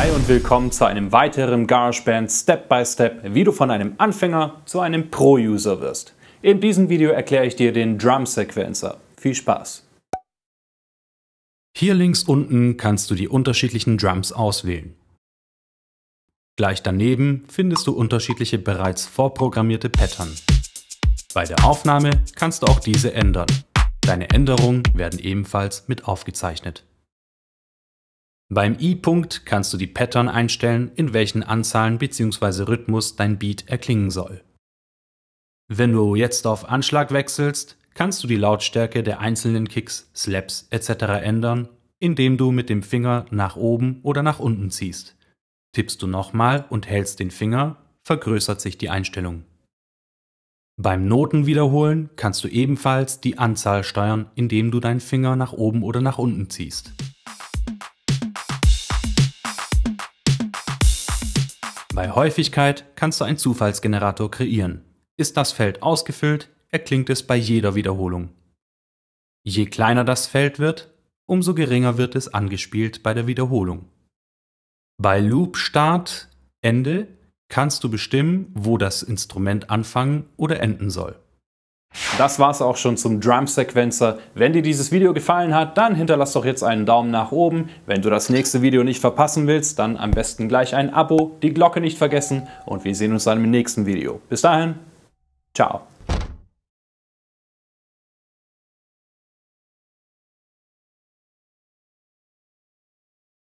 Hi und willkommen zu einem weiteren GarageBand Step by Step, wie du von einem Anfänger zu einem Pro-User wirst. In diesem Video erkläre ich dir den Drum Sequencer. Viel Spaß! Hier links unten kannst du die unterschiedlichen Drums auswählen. Gleich daneben findest du unterschiedliche bereits vorprogrammierte Pattern. Bei der Aufnahme kannst du auch diese ändern. Deine Änderungen werden ebenfalls mit aufgezeichnet. Beim I-Punkt kannst du die Pattern einstellen, in welchen Anzahlen bzw. Rhythmus dein Beat erklingen soll. Wenn du jetzt auf Anschlag wechselst, kannst du die Lautstärke der einzelnen Kicks, Slaps etc. ändern, indem du mit dem Finger nach oben oder nach unten ziehst. Tippst du nochmal und hältst den Finger, vergrößert sich die Einstellung. Beim Notenwiederholen kannst du ebenfalls die Anzahl steuern, indem du deinen Finger nach oben oder nach unten ziehst. Bei Häufigkeit kannst du einen Zufallsgenerator kreieren. Ist das Feld ausgefüllt, erklingt es bei jeder Wiederholung. Je kleiner das Feld wird, umso geringer wird es angespielt bei der Wiederholung. Bei Loop Start Ende kannst du bestimmen, wo das Instrument anfangen oder enden soll. Das war's auch schon zum Drum Sequencer. Wenn dir dieses Video gefallen hat, dann hinterlass doch jetzt einen Daumen nach oben. Wenn du das nächste Video nicht verpassen willst, dann am besten gleich ein Abo, die Glocke nicht vergessen und wir sehen uns dann im nächsten Video. Bis dahin, ciao.